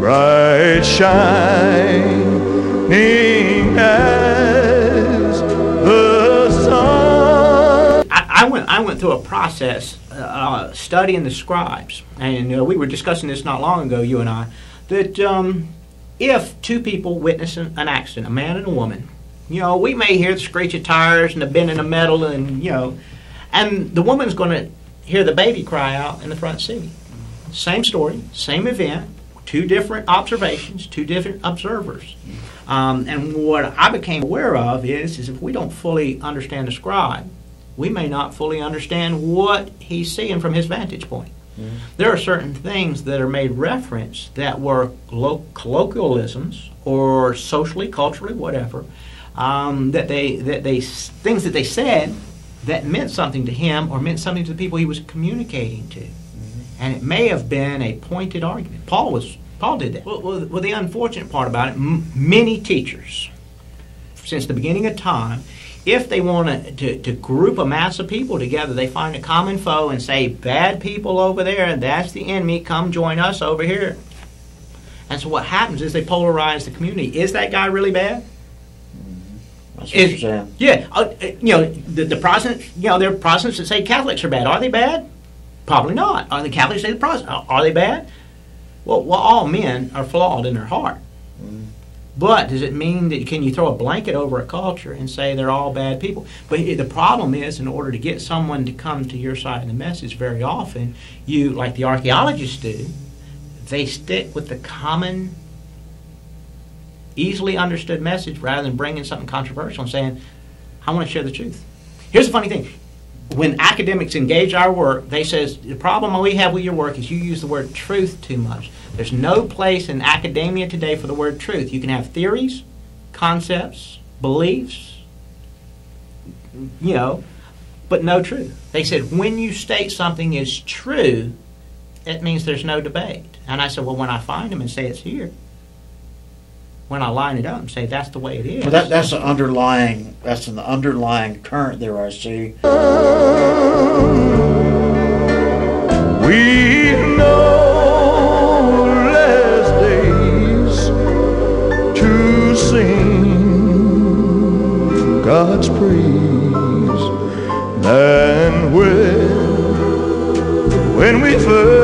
bright shining as the sun. I, I went I went through a process uh, studying the scribes, and uh, we were discussing this not long ago, you and I, that um, if two people witness an, an accident, a man and a woman, you know, we may hear the screech of tires and the bending of metal, and you know, and the woman's going to hear the baby cry out in the front seat. Same story, same event, two different observations, two different observers. Um, and what I became aware of is, is if we don't fully understand the scribe, we may not fully understand what he's seeing from his vantage point. Mm-hmm. There are certain things that are made reference that were lo- colloquialisms or socially, culturally, whatever, um, that they that they things that they said that meant something to him or meant something to the people he was communicating to. And it may have been a pointed argument. Paul was Paul did that. Well, well, well the unfortunate part about it, m- many teachers, since the beginning of time, if they want to, to group a mass of people together, they find a common foe and say, bad people over there, and that's the enemy, come join us over here. And so what happens is they polarize the community. Is that guy really bad? Is. Yeah. Uh, uh, you know, the, the Protestants, you know, there are Protestants that say Catholics are bad. Are they bad? Probably not. Are the Catholics say the Protestants? Are they bad? Well, well, all men are flawed in their heart. But does it mean that can you throw a blanket over a culture and say they're all bad people? But the problem is, in order to get someone to come to your side of the message, very often you, like the archaeologists do, they stick with the common, easily understood message rather than bringing something controversial and saying, "I want to share the truth." Here's the funny thing: when academics engage our work, they says the problem we have with your work is you use the word truth too much. There's no place in academia today for the word truth. You can have theories, concepts, beliefs, you know, but no truth. They said when you state something is true, it means there's no debate. And I said, well, when I find them and say it's here, when I line it up and say that's the way it is. Well, that, that's an underlying that's an underlying current there. I see. We know last days to sing God's praise, and when when we first